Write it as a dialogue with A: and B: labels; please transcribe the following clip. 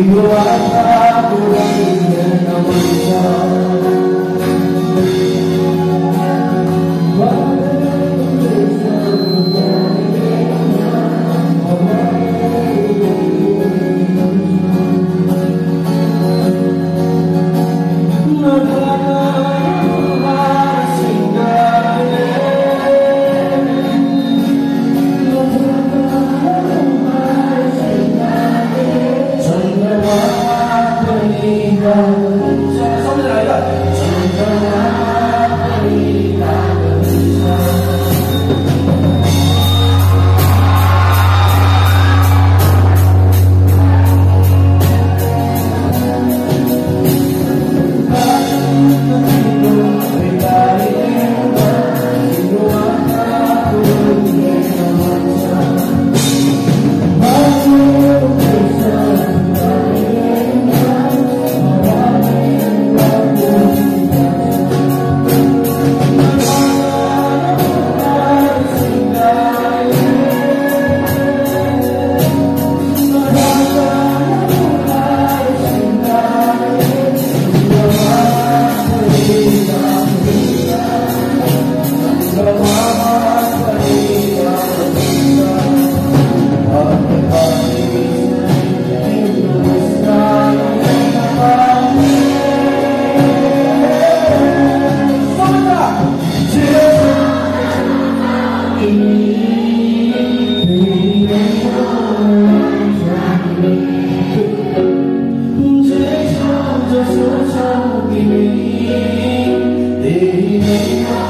A: You are 你，你让我着迷，追求着无尽的你。